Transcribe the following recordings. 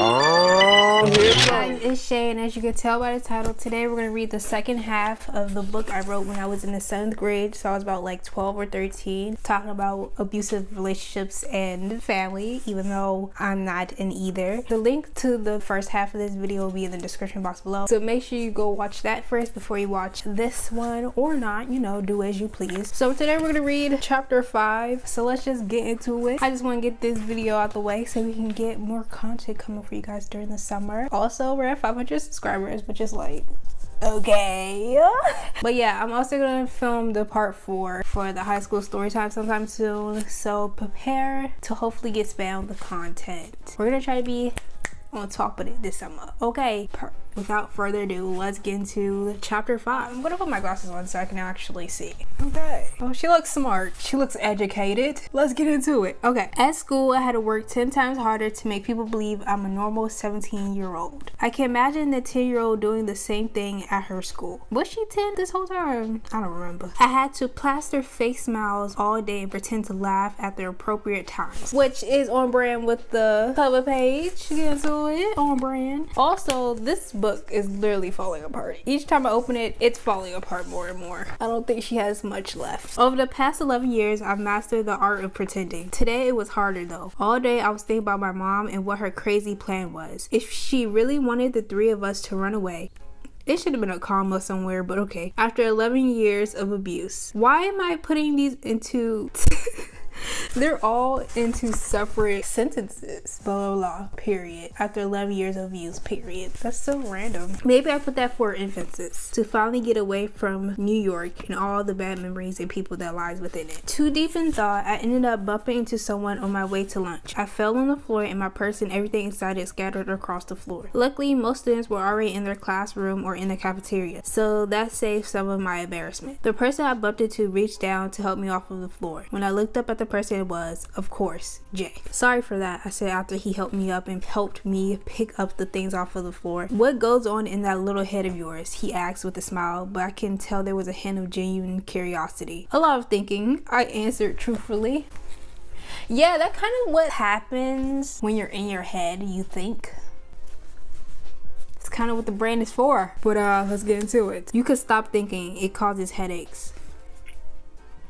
Oh, here Guys, Shay, and as you can tell by the title, today we're going to read the second half of the book I wrote when I was in the seventh grade. So I was about like 12 or 13, talking about abusive relationships and family, even though I'm not in either. The link to the first half of this video will be in the description box below. So make sure you go watch that first before you watch this one or not, you know, do as you please. So today we're going to read chapter 5. So let's just get into it. I just want to get this video out the way so we can get more content coming for you guys during the summer. Also, we're at 500 subscribers, which is like okay. But yeah i'm also gonna film the part four for the high school story time sometime soon. So prepare to hopefully get spammed the content. We're gonna try to be on top of it this summer. Okay without further ado, let's get into chapter five. I'm gonna put my glasses on so I can actually see. Okay. Oh, she looks smart. She looks educated. Let's get into it. Okay. At school, I had to work 10 times harder to make people believe I'm a normal 17 year old. I can imagine the 10 year old doing the same thing at her school. Was she 10 this whole time? I don't remember. I had to plaster face smiles all day and pretend to laugh at the appropriate times, which is on brand with the cover page. Get into it. On brand. Also, this book is literally falling apart. Each time I open it, it's falling apart more and more. I don't think she has much left. Over the past 11 years, I've mastered the art of pretending. Today it was harder though. All day I was thinking about my mom and what her crazy plan was. If she really wanted the three of us to run away, it should have been a comma somewhere, but okay. After 11 years of abuse. Why am I putting these into... They're all into separate sentences. Blah, blah, blah, period. After 11 years of use, period. That's so random. Maybe I put that for emphasis. To finally get away from New York and all the bad memories and people that lies within it. Too deep in thought, I ended up bumping into someone on my way to lunch. I fell on the floor and my purse and everything inside it scattered across the floor. Luckily, most students were already in their classroom or in the cafeteria, so that saved some of my embarrassment. The person I bumped into reached down to help me off of the floor. When I looked up at the person was, of course, Jay. Sorry for that, I said after he helped me up and helped me pick up the things off of the floor. What goes on in that little head of yours? He asked with a smile, but I can tell there was a hint of genuine curiosity. A lot of thinking, I answered truthfully. Yeah, that kind of what happens when you're in your head, you think It's kind of what the brain is for. But uh, let's get into it. You could stop thinking. It causes headaches.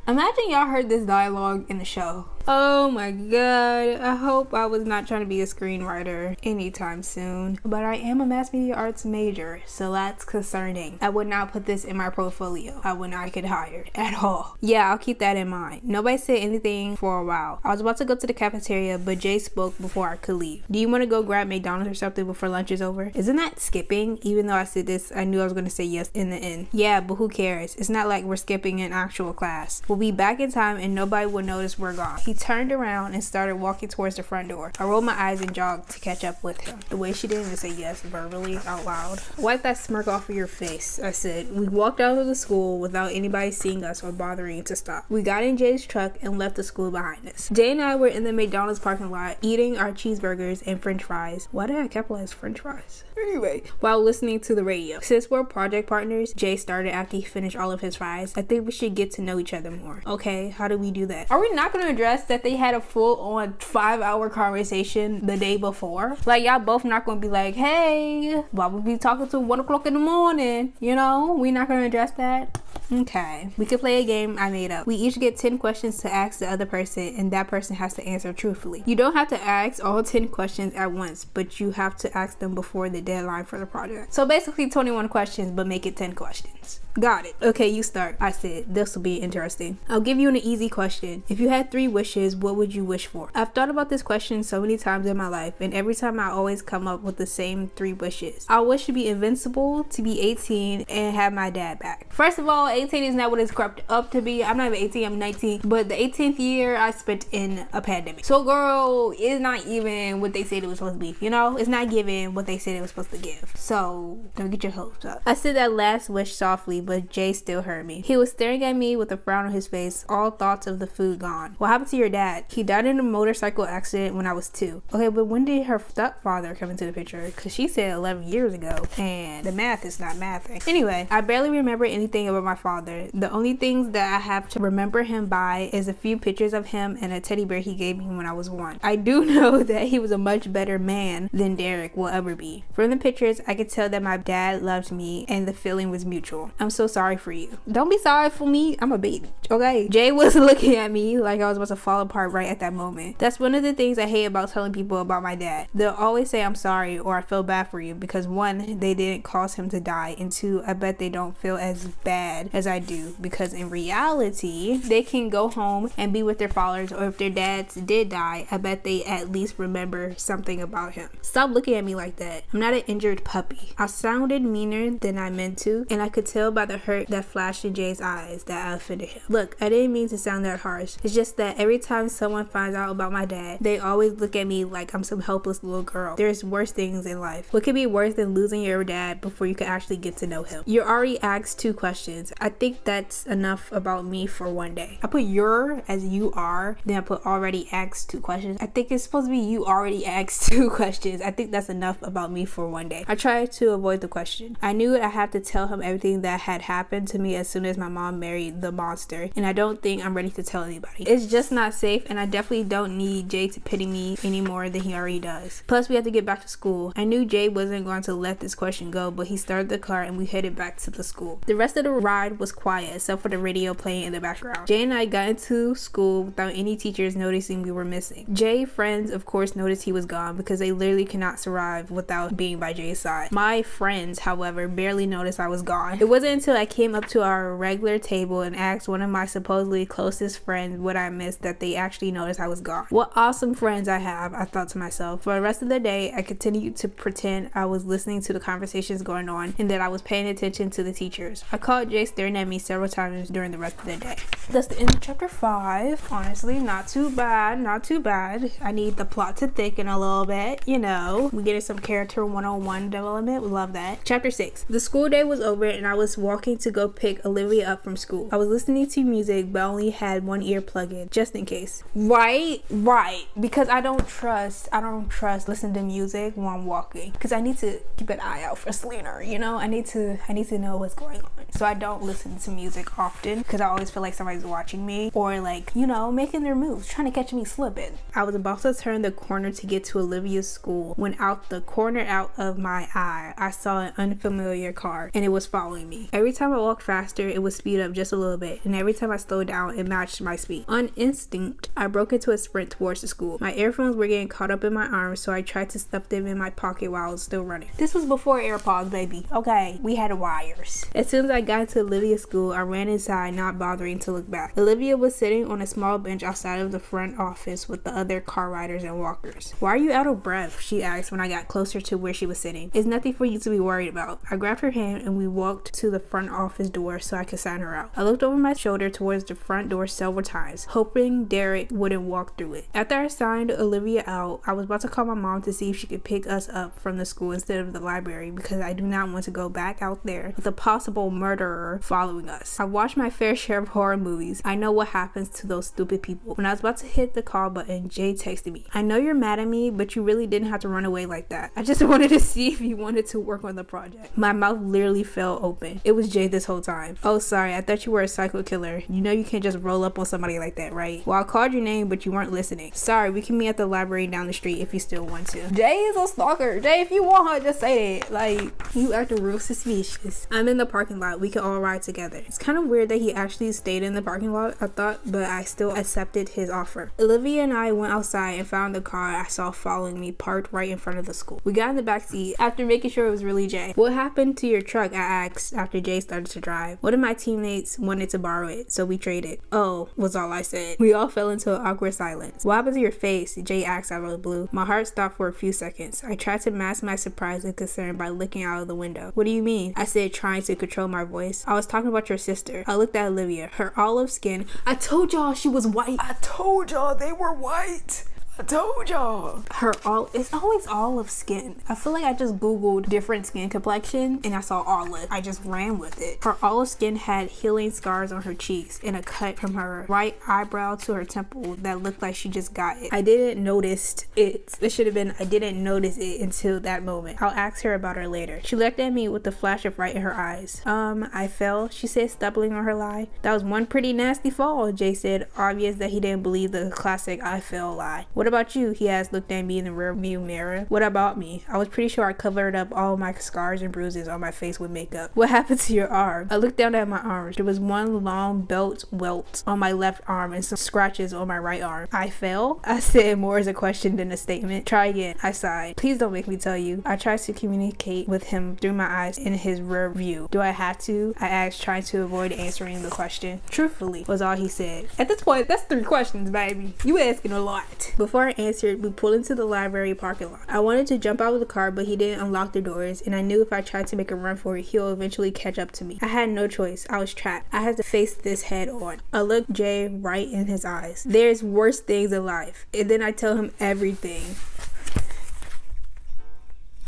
Imagine y'all heard this dialogue in the show. Oh my god, I hope I was not trying to be a screenwriter anytime soon. But I am a mass media arts major, so that's concerning. I would not put this in my portfolio. I would not get hired at all. Yeah, I'll keep that in mind. Nobody said anything for a while. I was about to go to the cafeteria, but Jay spoke before I could leave. Do you want to go grab McDonald's or something before lunch is over? Isn't that skipping? Even though I said this, I knew I was going to say yes in the end. Yeah, but who cares? It's not like we're skipping an actual class. We'll be back in time and nobody will notice we're gone. He turned around and started walking towards the front door. I rolled my eyes and jogged to catch up with him. The way she didn't even say yes verbally out loud. Wipe that smirk off of your face, I said. We walked out of the school without anybody seeing us or bothering to stop. We got in Jay's truck and left the school behind us. Jay and I were in the McDonald's parking lot eating our cheeseburgers and french fries. Why did I capitalize french fries? Anyway, while listening to the radio. Since we're project partners, Jay started after he finished all of his fries. I think we should get to know each other more. Okay, how do we do that? Are we not gonna address that they had a full on five hour conversation the day before? Like y'all both not gonna be like, hey, why would we be talking to one o'clock in the morning? You know, we not gonna address that. Okay, we could play a game I made up. We each get 10 questions to ask the other person and that person has to answer truthfully. You don't have to ask all 10 questions at once, but you have to ask them before the deadline for the project. So basically 21 questions, but make it 10 questions. Got it. Okay, you start. I said, this will be interesting. I'll give you an easy question. If you had three wishes, what would you wish for? I've thought about this question so many times in my life, and every time I always come up with the same three wishes. I wish to be invincible, to be 18, and have my dad back. First of all, 18 is not what it's crept up to be. I'm not even 18, I'm 19. But the 18th year I spent in a pandemic. So girl is not even what they said it was supposed to be. You know, it's not giving what they said it was supposed to give. So don't get your hopes up. I said that last wish softly, but Jay still heard me. He was staring at me with a frown on his face, all thoughts of the food gone. What happened to your dad? He died in a motorcycle accident when I was two. Okay, but when did her stepfather come into the picture? Because she said 11 years ago, and the math is not mathing. Anyway, I barely remember anything about my father father. The only things that I have to remember him by is a few pictures of him and a teddy bear he gave me when I was one. I do know that he was a much better man than Derek will ever be. From the pictures, I could tell that my dad loved me and the feeling was mutual. I'm so sorry for you. Don't be sorry for me. I'm a baby. Okay. Jay was looking at me like I was about to fall apart right at that moment. That's one of the things I hate about telling people about my dad. They'll always say I'm sorry or I feel bad for you because one, they didn't cause him to die, and two, I bet they don't feel as bad as I do because in reality, they can go home and be with their fathers, or if their dads did die, I bet they at least remember something about him. Stop looking at me like that. I'm not an injured puppy. I sounded meaner than I meant to, and I could tell by the hurt that flashed in Jay's eyes that I offended him. Look, I didn't mean to sound that harsh. It's just that every time someone finds out about my dad, they always look at me like I'm some helpless little girl. There's worse things in life. What could be worse than losing your dad before you can actually get to know him? You already asked two questions. I think that's enough about me for one day. I put your as you are, then I put already asked two questions. I think it's supposed to be you already asked two questions. I think that's enough about me for one day. I tried to avoid the question. I knew I had to tell him everything that had happened to me as soon as my mom married the monster, and I don't think I'm ready to tell anybody. It's just not safe, and I definitely don't need Jay to pity me any more than he already does. Plus, we have to get back to school. I knew Jay wasn't going to let this question go, but he started the car and we headed back to the school. The rest of the ride was quiet except for the radio playing in the background. Jay and I got into school without any teachers noticing we were missing. Jay friends, of course, noticed he was gone because they literally cannot survive without being by Jay's side. My friends, however, barely noticed I was gone. It wasn't until I came up to our regular table and asked one of my supposedly closest friends what I missed that they actually noticed I was gone. What awesome friends I have, I thought to myself. For the rest of the day, I continued to pretend I was listening to the conversations going on and that I was paying attention to the teachers. I called Jay staring at me several times during the rest of the day. That's the end of chapter 5. Honestly, not too bad, not too bad. I need the plot to thicken a little bit, you know. We getting some character 101 development. We love that. Chapter 6. The school day was over and I was walking to go pick Olivia up from school. I was listening to music but only had one ear plugged in, just in case. Right, right. Because I don't trust, I don't trust listening to music while I'm walking. Because I need to keep an eye out for Selena, you know? I need to I need to know what's going on. So I don't listen to music often because I always feel like somebody's watching me or like, you know, making their moves, trying to catch me slipping. I was about to turn the corner to get to Olivia's school when out the corner out of my eye, I saw an unfamiliar car and it was following me. Every time I walked faster, it would speed up just a little bit, and every time I slowed down, it matched my speed. On instinct, I broke into a sprint towards the school. My earphones were getting caught up in my arms, so I tried to stuff them in my pocket while I was still running. This was before AirPods, baby. Okay, we had wires. As soon as I got to Olivia's school, I ran inside, not bothering to look back. Olivia was sitting on a small bench outside of the front office with the other car riders and walkers. Why are you out of breath? She asked when I got closer to where she was sitting. It's nothing for you to be worried about. I grabbed her hand and we walked to the front office door so I could sign her out. I looked over my shoulder towards the front door several times, hoping Derek wouldn't walk through it. After I signed Olivia out, I was about to call my mom to see if she could pick us up from the school instead of the library because I do not want to go back out there with a possible murderer following us. I've watched my fair share of horror movies. I know what happens to those stupid people. When I was about to hit the call button, Jay texted me. I know you're mad at me, but you really didn't have to run away like that. I just wanted to see if you wanted to work on the project. My mouth literally fell open. It was Jay this whole time. Oh, sorry. I thought you were a psycho killer. You know you can't just roll up on somebody like that, right? Well, I called your name, but you weren't listening. Sorry, we can meet at the library down the street if you still want to. Jay is a stalker. Jay, if you want her, just say it. Like, you acting real suspicious. I'm in the parking lot. We could all ride together. It's kind of weird that he actually stayed in the parking lot, I thought, but I still accepted his offer. Olivia and I went outside and found the car I saw following me parked right in front of the school. We got in the back seat after making sure it was really Jay. What happened to your truck? I asked after Jay started to drive. One of my teammates wanted to borrow it, so we traded. Oh, was all I said. We all fell into an awkward silence. What happened to your face? Jay asked out of the blue. My heart stopped for a few seconds. I tried to mask my surprise and concern by looking out of the window. What do you mean? I said, trying to control my voice. I was talking about your sister. I looked at Olivia. Her olive skin. I told y'all she was white. I told y'all they were white. I told y'all. Her all it's always olive skin. I feel like I just googled different skin complexion and I saw olive. I just ran with it. Her olive skin had healing scars on her cheeks and a cut from her right eyebrow to her temple that looked like she just got it. I didn't notice it. It should have been I didn't notice it until that moment. I'll ask her about her later. She looked at me with a flash of fright in her eyes. Um, I fell, she said, stumbling on her lie. That was one pretty nasty fall, Jay said, obvious that he didn't believe the classic I fell lie. What about you? He asked, looked at me in the rearview mirror. What about me? I was pretty sure I covered up all my scars and bruises on my face with makeup. What happened to your arm? I looked down at my arms. There was one long belt welt on my left arm and some scratches on my right arm. I fell? I said more as a question than a statement. Try again. I sighed. Please don't make me tell you. I tried to communicate with him through my eyes in his rear view. Do I have to? I asked, trying to avoid answering the question. Truthfully, was all he said. At this point, that's three questions, baby. You asking a lot. Before I answered, we pulled into the library parking lot. I wanted to jump out of the car, but he didn't unlock the doors, and I knew if I tried to make a run for it, he'll eventually catch up to me. I had no choice. I was trapped. I had to face this head on. I looked Jay right in his eyes. There's worse things in life. And then I tell him everything.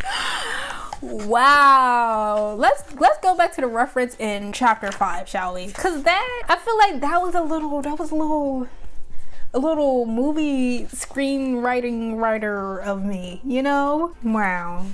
wow let's let's go back to the reference in chapter five shall we because that i feel like that was a little that was a little a little movie screenwriting writer of me you know? Wow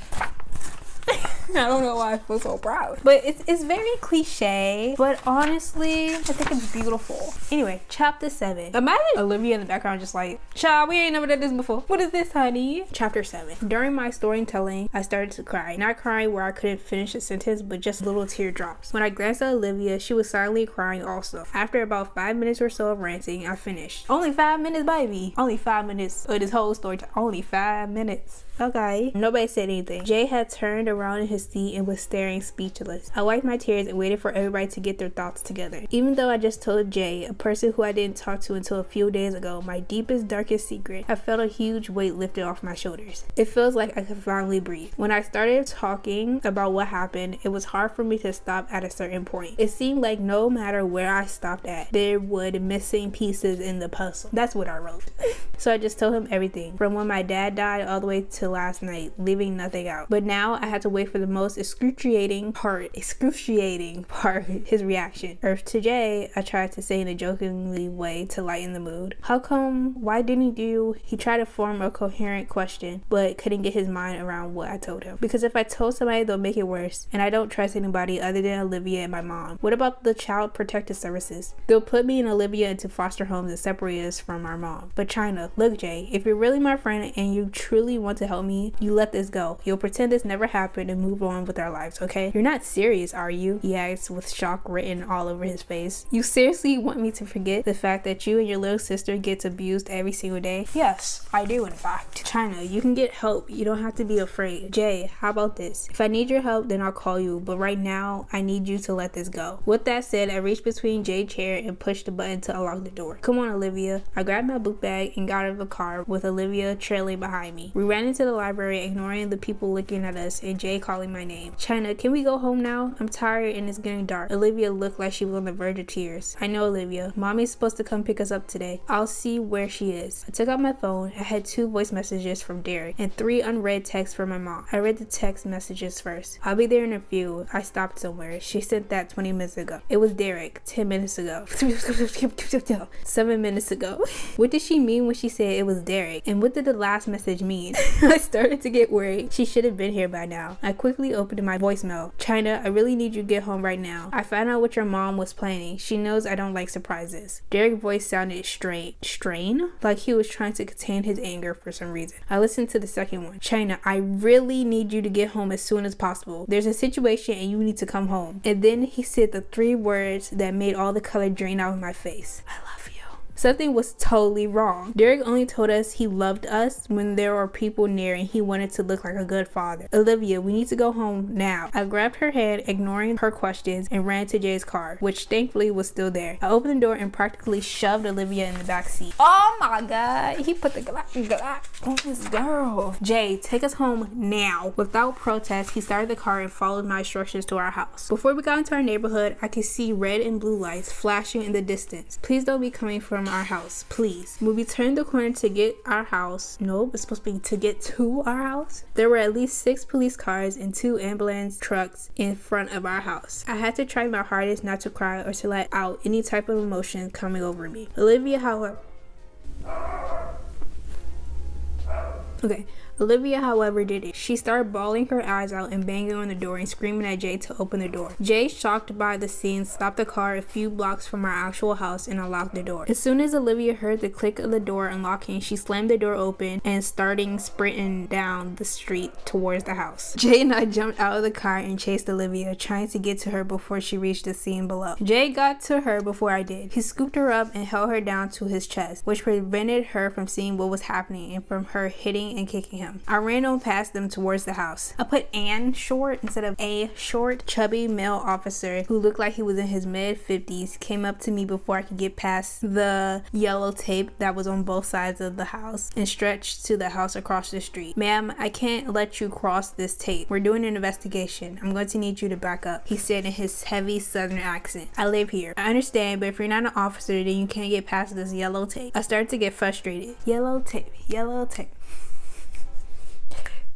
I don't know why I feel so proud. But it's, it's very cliche. But honestly, I think it's beautiful. Anyway, chapter 7. Imagine Olivia in the background just like, Child, we ain't never done this before. What is this, honey? Chapter 7. During my storytelling, I started to cry. Not crying where I couldn't finish a sentence, but just little teardrops. When I glanced at Olivia, she was silently crying also. After about five minutes or so of ranting, I finished. Only five minutes, baby. Only five minutes of this whole story. Only five minutes. Okay. Nobody said anything. Jay had turned around in his seat and was staring speechless. I wiped my tears and waited for everybody to get their thoughts together. Even though I just told Jay, a person who I didn't talk to until a few days ago, my deepest, darkest secret, I felt a huge weight lifted off my shoulders. It feels like I could finally breathe. When I started talking about what happened, it was hard for me to stop at a certain point. It seemed like no matter where I stopped at, there would missing pieces in the puzzle. That's what I wrote. so I just told him everything, from when my dad died all the way to last night, leaving nothing out. But now I had to wait for the most excruciating part, excruciating part, his reaction. Or to Jay, I tried to say in a jokingly way to lighten the mood. How come? Why didn't you? He tried to form a coherent question, but couldn't get his mind around what I told him. Because if I told somebody, they'll make it worse. And I don't trust anybody other than Olivia and my mom. What about the child protective services? They'll put me and Olivia into foster homes and separate us from our mom. But China, look, Jay, if you're really my friend and you truly want to help me, you let this go. You'll pretend this never happened and move on with our lives, okay? You're not serious, are you? He asked with shock written all over his face. You seriously want me to forget the fact that you and your little sister gets abused every single day? Yes, I do, in fact. China, you can get help. You don't have to be afraid. Jay, how about this? If I need your help, then I'll call you, but right now, I need you to let this go. With that said, I reached between Jay's chair and pushed the button to unlock the door. Come on, Olivia. I grabbed my book bag and got out of the car with Olivia trailing behind me. We ran into the library, ignoring the people looking at us and Jay calling my name. China, can we go home now? I'm tired and it's getting dark. Olivia looked like she was on the verge of tears. I know, Olivia. Mommy's supposed to come pick us up today. I'll see where she is. I took out my phone. I had two voice messages from Derek and three unread texts from my mom. I read the text messages first. I'll be there in a few. I stopped somewhere. She sent that 20 minutes ago. It was Derek 10 minutes ago. Seven minutes ago. what did she mean when she said it was Derek? And what did the last message mean? I started to get worried. She should have been here by now. I quickly opened my voicemail. China, I really need you to get home right now. I found out what your mom was planning. She knows I don't like surprises. Derek's voice sounded strain, strain, like he was trying to contain his anger for some reason. I listened to the second one. China, I really need you to get home as soon as possible. There's a situation and you need to come home. And then he said the three words that made all the color drain out of my face. I love you. Something was totally wrong. Derek only told us he loved us when there were people near and he wanted to look like a good father. Olivia, we need to go home now. I grabbed her hand, ignoring her questions, and ran to Jay's car, which thankfully was still there. I opened the door and practically shoved Olivia in the back seat. Oh my god, he put the glass on this girl. Jay, take us home now. Without protest, he started the car and followed my instructions to our house. Before we got into our neighborhood, I could see red and blue lights flashing in the distance. Please don't be coming from our house, please. When we turned the corner to get our house, no, it's supposed to be to get to our house, there were at least six police cars and two ambulance trucks in front of our house. I had to try my hardest not to cry or to let out any type of emotion coming over me. Olivia, however, Okay, Olivia, however, did it. She started bawling her eyes out and banging on the door and screaming at Jay to open the door. Jay, shocked by the scene, stopped the car a few blocks from our actual house and unlocked the door. As soon as Olivia heard the click of the door unlocking, she slammed the door open and starting sprinting down the street towards the house. Jay and I jumped out of the car and chased Olivia, trying to get to her before she reached the scene below. Jay got to her before I did. He scooped her up and held her down to his chest, which prevented her from seeing what was happening and from her hitting and kicking him. I ran on past them towards the house. I put Ann short instead of A short. Chubby male officer who looked like he was in his mid 50s came up to me before I could get past the yellow tape that was on both sides of the house and stretched to the house across the street. Ma'am, I can't let you cross this tape. We're doing an investigation. I'm going to need you to back up, he said in his heavy southern accent. I live here. I understand, but if you're not an officer, then you can't get past this yellow tape. I started to get frustrated. Yellow tape, yellow tape.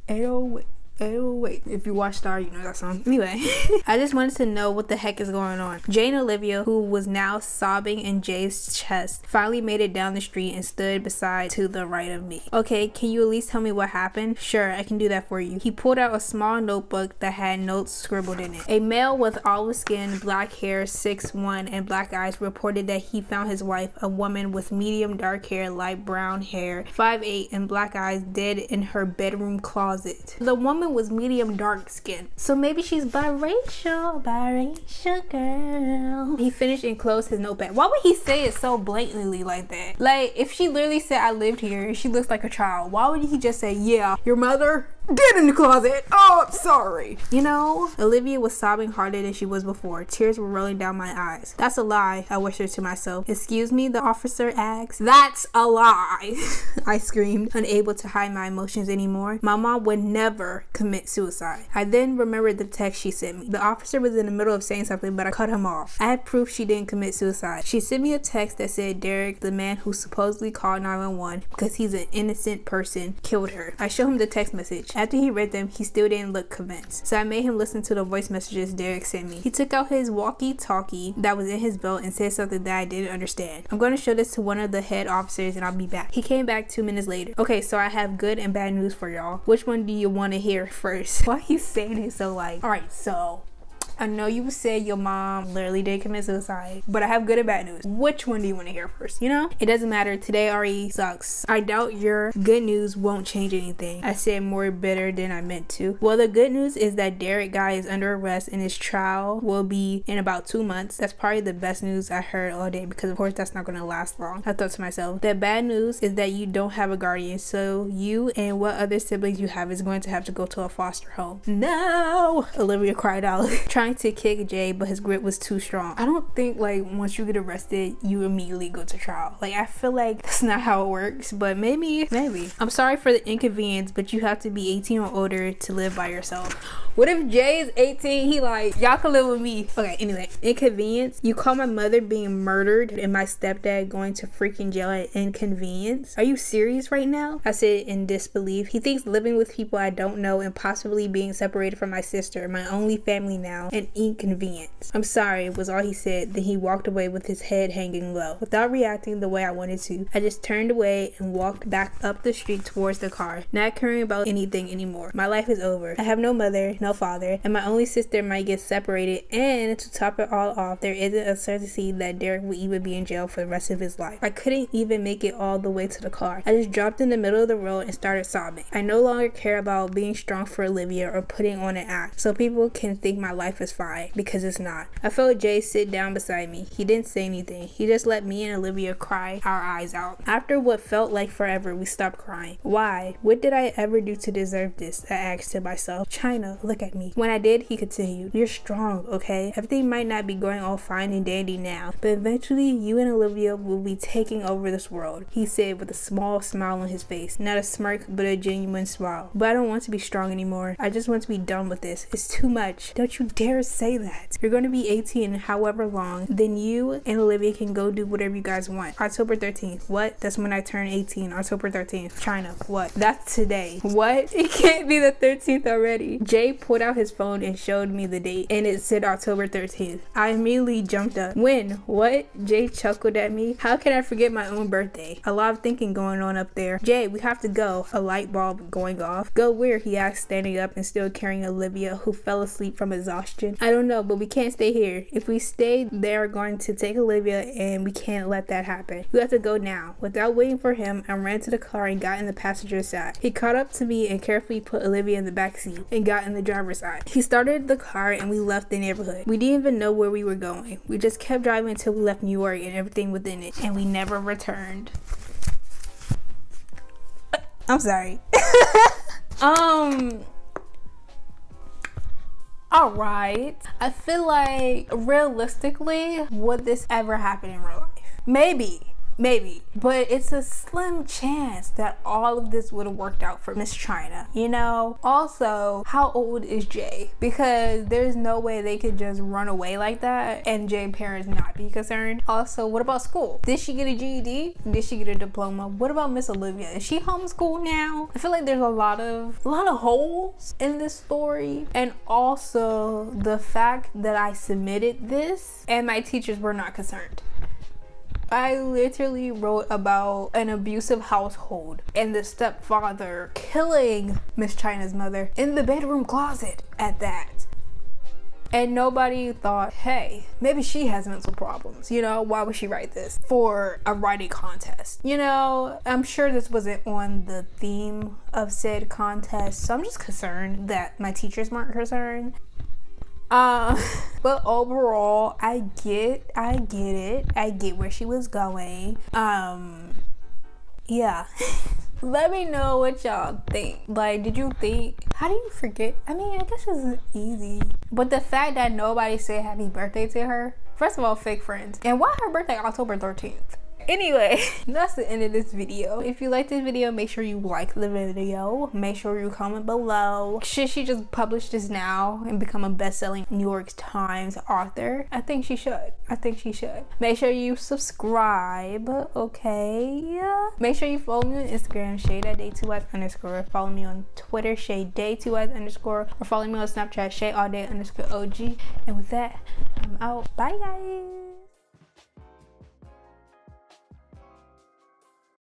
808. Oh wait, if you watch Star, you know that song. Anyway, I just wanted to know what the heck is going on. Jay and Olivia, who was now sobbing in Jay's chest, finally made it down the street and stood beside to the right of me. Okay, can you at least tell me what happened? Sure, I can do that for you. He pulled out a small notebook that had notes scribbled in it. A male with olive skin, black hair, 6'1", and black eyes reported that he found his wife, a woman with medium dark hair, light brown hair, 5'8", and black eyes, dead in her bedroom closet. The woman woman was medium dark skin. So maybe she's biracial, biracial girl. He finished and closed his notepad. Why would he say it so blatantly like that? Like, if she literally said, I lived here, she looks like a child, why would he just say, yeah, your mother Get in the closet. Oh, I'm sorry. You know, Olivia was sobbing harder than she was before. Tears were rolling down my eyes. That's a lie, I whispered to myself. Excuse me, the officer asked. That's a lie, I screamed, unable to hide my emotions anymore. My mom would never commit suicide. I then remembered the text she sent me. The officer was in the middle of saying something, but I cut him off. I had proof she didn't commit suicide. She sent me a text that said Derek, the man who supposedly called 911 because he's an innocent person, killed her. I showed him the text message. After he read them, he still didn't look convinced. So I made him listen to the voice messages Derek sent me. He took out his walkie-talkie that was in his belt and said something that I didn't understand. I'm going to show this to one of the head officers and I'll be back. He came back two minutes later. Okay, so I have good and bad news for y'all. Which one do you want to hear first? Why are you saying it so like, alright, so I know you said your mom literally did commit suicide, but I have good and bad news. Which one do you want to hear first? You know, it doesn't matter. Today already sucks. I doubt your good news won't change anything. I said more bitter than I meant to. Well, the good news is that Derek Guy is under arrest and his trial will be in about two months. That's probably the best news I heard all day because, of course, that's not going to last long. I thought to myself, the bad news is that you don't have a guardian, so you and what other siblings you have is going to have to go to a foster home. No! Olivia cried out. to kick Jay, but his grip was too strong. I don't think like once you get arrested, you immediately go to trial. Like I feel like that's not how it works, but maybe, maybe. I'm sorry for the inconvenience, but you have to be 18 or older to live by yourself. What if Jay is 18? He like, y'all can live with me. Okay, anyway, inconvenience. You call my mother being murdered and my stepdad going to freaking jail at inconvenience? Are you serious right now? I said in disbelief. He thinks living with people I don't know and possibly being separated from my sister, my only family now, an inconvenience. I'm sorry, was all he said. Then he walked away with his head hanging low. Without reacting the way I wanted to, I just turned away and walked back up the street towards the car, not caring about anything anymore. My life is over. I have no mother, no father, and my only sister might get separated. And to top it all off, there isn't a certainty that Derek will even be in jail for the rest of his life. I couldn't even make it all the way to the car. I just dropped in the middle of the road and started sobbing. I no longer care about being strong for Olivia or putting on an act so people can think my life is fine because it's not. I felt Jay sit down beside me. He didn't say anything. He just let me and Olivia cry our eyes out. After what felt like forever, we stopped crying. Why? What did I ever do to deserve this? I asked to myself. China, look at me. When I did, he continued, You're strong, okay? Everything might not be going all fine and dandy now, but eventually you and Olivia will be taking over this world, he said with a small smile on his face. Not a smirk, but a genuine smile. But I don't want to be strong anymore. I just want to be done with this. It's too much. Don't you dare dare say that? You're going to be 18 however long. Then you and Olivia can go do whatever you guys want. October 13th. What? That's when I turn 18. October 13th. China. What? That's today. What? It can't be the 13th already. Jay pulled out his phone and showed me the date and it said October 13th. I immediately jumped up. When? What? Jay chuckled at me. How can I forget my own birthday? A lot of thinking going on up there. Jay, we have to go. A light bulb going off. Go where? He asked, standing up and still carrying Olivia, who fell asleep from exhaustion. I don't know, but we can't stay here. If we stay, they're going to take Olivia and we can't let that happen. We have to go now. Without waiting for him, I ran to the car and got in the passenger side. He caught up to me and carefully put Olivia in the back seat and got in the driver's side. He started the car and we left the neighborhood. We didn't even know where we were going. We just kept driving until we left New York and everything within it, and we never returned. I'm sorry. um all right. I feel like realistically, would this ever happen in real life? Maybe maybe. But it's a slim chance that all of this would have worked out for miss china you know? Also how old is jay? Because there's no way they could just run away like that and jay parents not be concerned. Also what about school? Did she get a ged did she get a diploma? What about miss olivia? Is she homeschooled now? I feel like there's a lot of a lot of holes in this story. And also the fact that i submitted this and my teachers were not concerned I literally wrote about an abusive household and the stepfather killing Miss China's mother in the bedroom closet at that. And nobody thought, hey, maybe she has mental problems. You know, why would she write this for a writing contest? You know, I'm sure this wasn't on the theme of said contest. So I'm just concerned that my teachers weren't concerned. Um, but overall, I get, I get it. I get where she was going. Um, yeah. Let me know what y'all think. Like, did you think? How do you forget? I mean, I guess it's easy. But the fact that nobody said happy birthday to her, first of all, fake friends. And why her birthday October 13th? Anyway that's the end of this video. If you like this video make sure you like the video. Make sure you comment below. Should she just publish this now and become a best-selling new york times author? I think she should. I think she should. Make sure you subscribe okay? Make sure you follow me on instagram shade at day 2 underscore. Follow me on twitter shade day 2 underscore. Or follow me on snapchat shade all day underscore og and with that i'm out. Bye guys